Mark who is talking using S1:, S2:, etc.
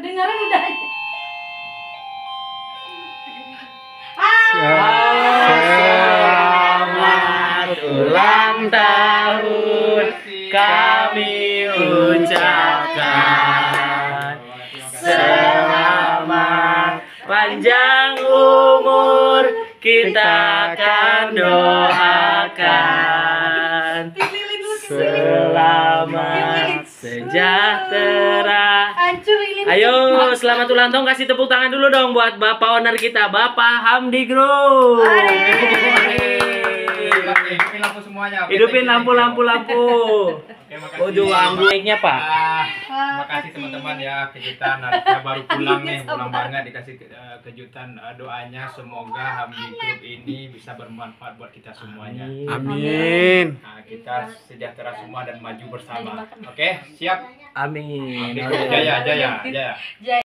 S1: Kedengaran udah.
S2: Selamat ulang tahun kami ucapkan. Selamat panjang umur kita akan doakan. Selamat sejahtera
S1: Hancur lilin.
S2: Ayo, selamat ulang tahun kasih tepuk tangan dulu dong buat Bapak owner kita, Bapak Hamdi Group.
S3: Hidupin lampu semuanya.
S2: Hidupin
S3: you,
S2: lampu, lampu, lampu. Oh, juga Pak.
S3: Terima kasih teman-teman ya kejutan. Anaknya baru pulang nih pulang banget dikasih eh, kejutan Eh, doanya. Semoga Hamdi Group ini bisa bermanfaat buat kita semuanya.
S4: Amin.
S3: nah, kita sejahtera semua dan maju bersama. Oke siap?
S2: Amin.
S3: Group jaya jaya. Jaya